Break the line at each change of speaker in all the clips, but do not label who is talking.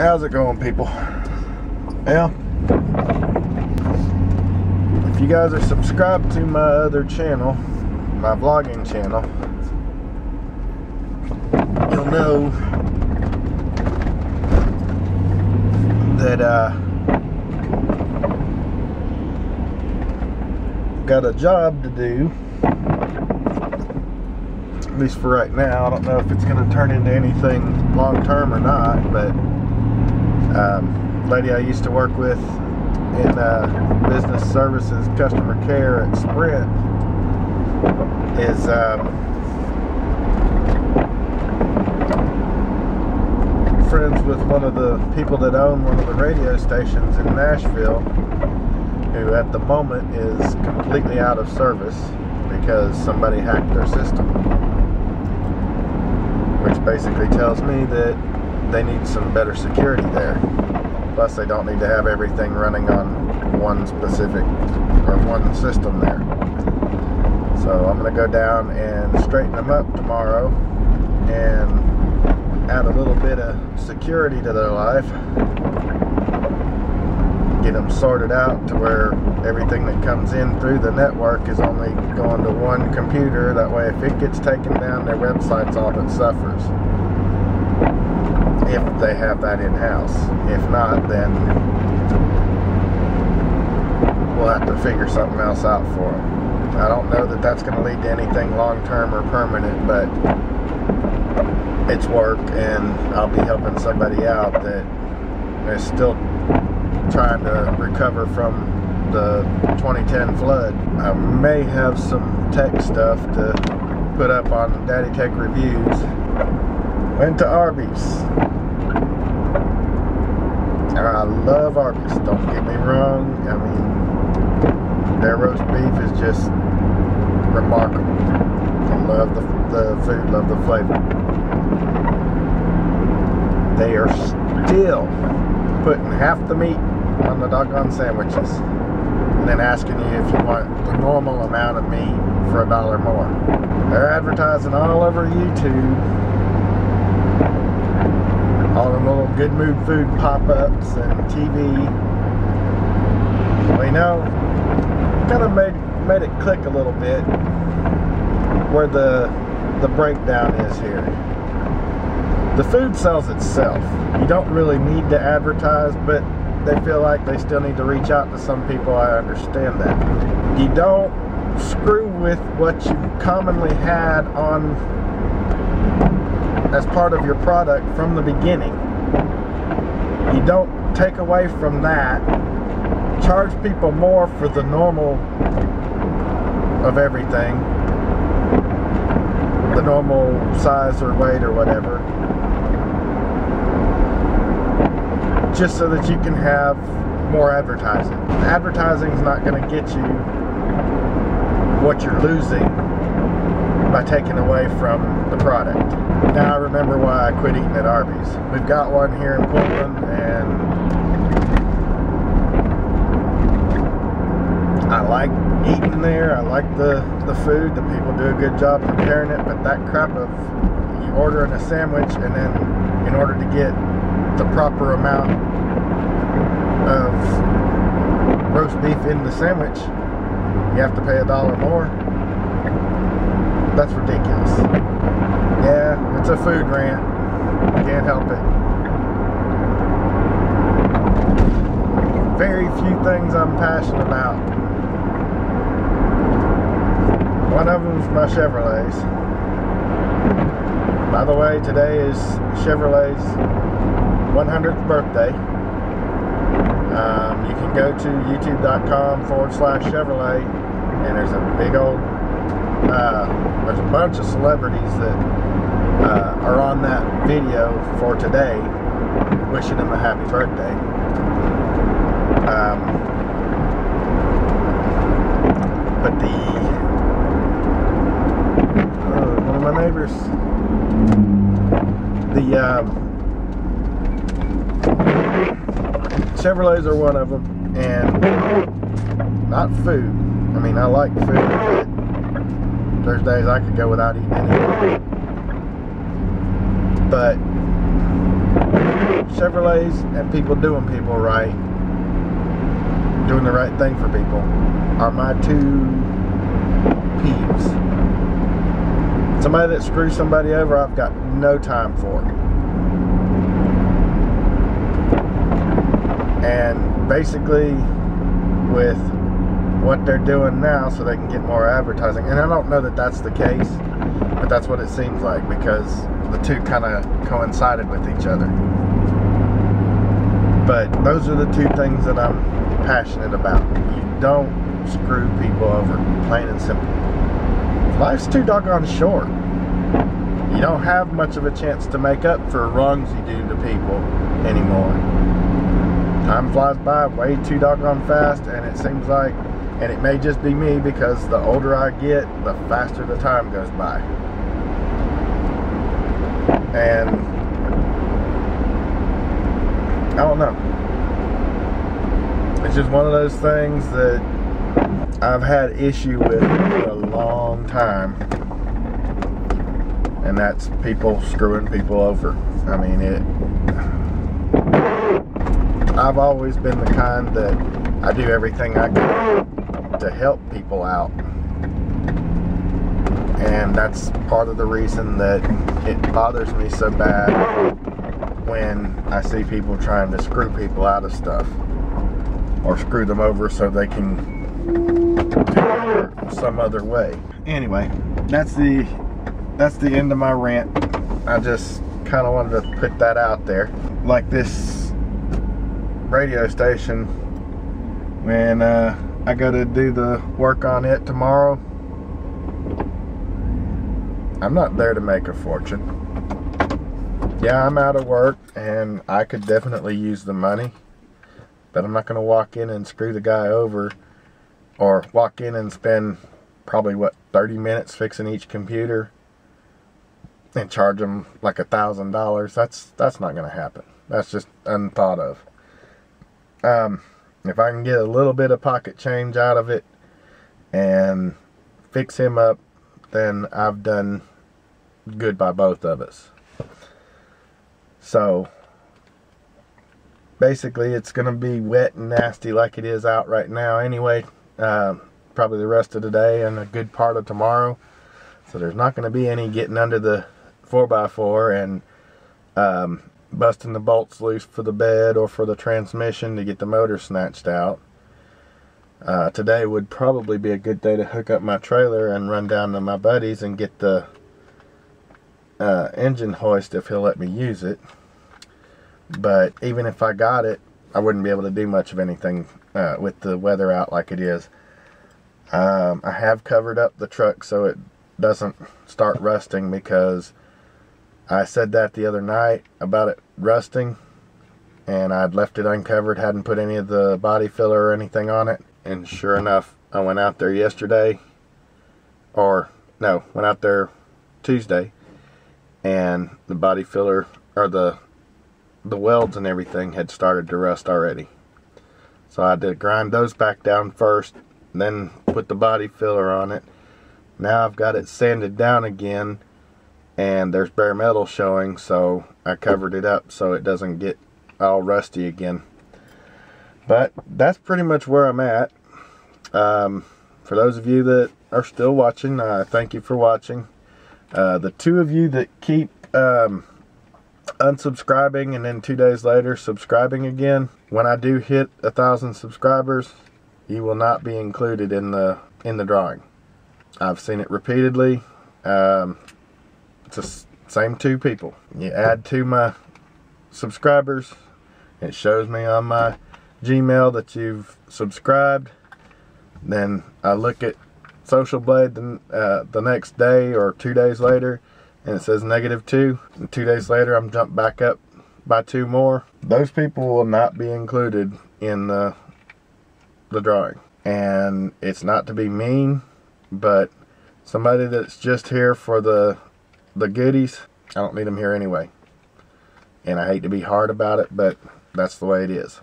How's it going, people? Well, if you guys are subscribed to my other channel, my vlogging channel, you'll know that uh, got a job to do at least for right now. I don't know if it's going to turn into anything long term or not, but um, lady I used to work with in uh, business services customer care at Sprint is um, friends with one of the people that own one of the radio stations in Nashville who at the moment is completely out of service because somebody hacked their system. Which basically tells me that they need some better security there plus they don't need to have everything running on one specific or one system there so I'm gonna go down and straighten them up tomorrow and add a little bit of security to their life get them sorted out to where everything that comes in through the network is only going to one computer. That way, if it gets taken down, their website's all that suffers. If they have that in house. If not, then we'll have to figure something else out for them. I don't know that that's going to lead to anything long term or permanent, but it's work, and I'll be helping somebody out that is still trying to recover from the 2010 flood. I may have some tech stuff to put up on Daddy Tech Reviews. Went to Arby's. I love Arby's, don't get me wrong. I mean, their roast beef is just remarkable. I love the, the food, love the flavor. They are still putting half the meat on the doggone sandwiches and then asking you if you want the normal amount of meat for a dollar more. They're advertising all over YouTube, all the little good mood food pop-ups and TV. Well, you know, kind of made made it click a little bit where the the breakdown is here. The food sells itself. You don't really need to advertise, but they feel like they still need to reach out to some people. I understand that. You don't screw with what you commonly had on as part of your product from the beginning. You don't take away from that. Charge people more for the normal of everything. The normal size or weight or whatever just so that you can have more advertising. Advertising is not going to get you what you're losing by taking away from the product. Now I remember why I quit eating at Arby's. We've got one here in Portland and I like eating there. I like the, the food. The people do a good job preparing it, but that crap of you ordering a sandwich and then in order to get the proper amount of roast beef in the sandwich, you have to pay a dollar more. That's ridiculous. Yeah, it's a food rant. Can't help it. Very few things I'm passionate about. One of them is my Chevrolets. By the way, today is Chevrolet's 100th birthday. Um, you can go to youtube.com forward slash Chevrolet, and there's a big old, uh, there's a bunch of celebrities that uh, are on that video for today, wishing him a happy birthday. Um, but the, uh, one of my neighbors, the, um, Chevrolets are one of them, and not food. I mean, I like food, there's days I could go without eating anything. But Chevrolets and people doing people right, doing the right thing for people, are my two peeves. Somebody that screws somebody over, I've got no time for. And basically, with what they're doing now so they can get more advertising. And I don't know that that's the case, but that's what it seems like because the two kind of coincided with each other. But those are the two things that I'm passionate about. You don't screw people over, plain and simple. Life's too doggone short. You don't have much of a chance to make up for wrongs you do to people anymore. Time flies by way too doggone fast, and it seems like and it may just be me because the older I get, the faster the time goes by. And I don't know. It's just one of those things that I've had issue with for a long time. And that's people screwing people over. I mean, it. I've always been the kind that I do everything I can to help people out. And that's part of the reason that it bothers me so bad when I see people trying to screw people out of stuff or screw them over so they can do it some other way. Anyway, that's the that's the end of my rant. I just kind of wanted to put that out there. Like this radio station when uh, I got to do the work on it tomorrow. I'm not there to make a fortune. Yeah, I'm out of work and I could definitely use the money. But I'm not going to walk in and screw the guy over or walk in and spend probably what 30 minutes fixing each computer and charge him like a thousand dollars. That's that's not going to happen. That's just unthought of. Um, if I can get a little bit of pocket change out of it and fix him up, then I've done good by both of us. So basically, it's going to be wet and nasty like it is out right now anyway. Uh, probably the rest of the day and a good part of tomorrow. So there's not going to be any getting under the 4x4 and um, busting the bolts loose for the bed or for the transmission to get the motor snatched out. Uh, today would probably be a good day to hook up my trailer and run down to my buddies and get the uh, engine hoist if he'll let me use it. But even if I got it, I wouldn't be able to do much of anything uh, with the weather out like it is. Um, I have covered up the truck so it doesn't start rusting because I said that the other night about it rusting and I'd left it uncovered, hadn't put any of the body filler or anything on it. And sure enough, I went out there yesterday, or no, went out there Tuesday, and the body filler or the the welds and everything had started to rust already. So I had to grind those back down first, then put the body filler on it. Now I've got it sanded down again and there's bare metal showing so I covered it up so it doesn't get all rusty again. But that's pretty much where I'm at. Um, for those of you that are still watching uh, thank you for watching. Uh, the two of you that keep um, unsubscribing and then two days later subscribing again when I do hit a thousand subscribers you will not be included in the in the drawing. I've seen it repeatedly. Um, it's the same two people. You add to my subscribers, it shows me on my Gmail that you've subscribed. Then I look at Social Blade the, uh, the next day or two days later, and it says negative two. And two days later, I'm jumped back up by two more. Those people will not be included in the the drawing. And it's not to be mean, but somebody that's just here for the the goodies. I don't need them here anyway. And I hate to be hard about it, but that's the way it is.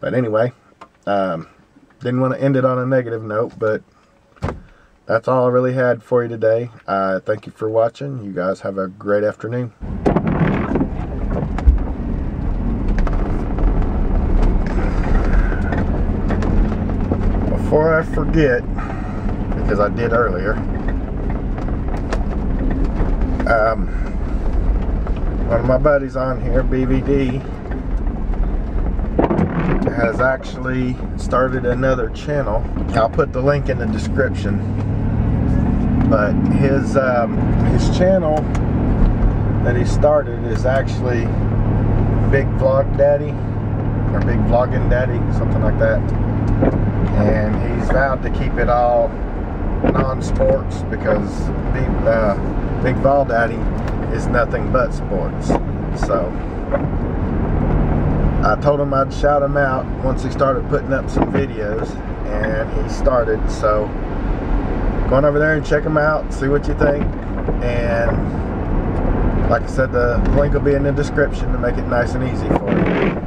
But anyway, um, didn't want to end it on a negative note, but that's all I really had for you today. Uh, thank you for watching. You guys have a great afternoon. Before I forget, because I did earlier, um, one of my buddies on here, BVD, has actually started another channel. I'll put the link in the description. But his um, his channel that he started is actually Big Vlog Daddy or Big Vlogging Daddy, something like that. And he's vowed to keep it all non-sports because Big, uh, Big Vlog Daddy is nothing but sports. So I told him I'd shout him out once he started putting up some videos and he started. So go on over there and check him out see what you think. And like I said the link will be in the description to make it nice and easy for you